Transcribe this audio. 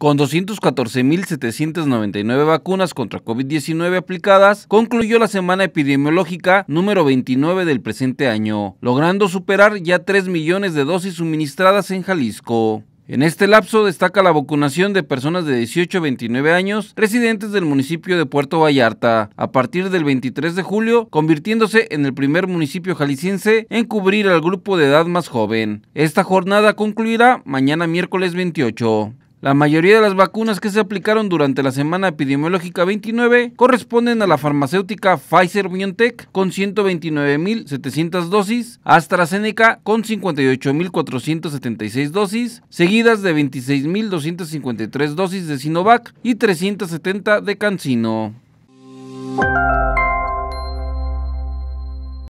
Con 214.799 vacunas contra COVID-19 aplicadas, concluyó la semana epidemiológica número 29 del presente año, logrando superar ya 3 millones de dosis suministradas en Jalisco. En este lapso destaca la vacunación de personas de 18 a 29 años residentes del municipio de Puerto Vallarta, a partir del 23 de julio, convirtiéndose en el primer municipio jalisciense en cubrir al grupo de edad más joven. Esta jornada concluirá mañana miércoles 28. La mayoría de las vacunas que se aplicaron durante la semana epidemiológica 29 corresponden a la farmacéutica Pfizer BioNTech con 129.700 dosis, AstraZeneca con 58.476 dosis, seguidas de 26.253 dosis de Sinovac y 370 de CanSino.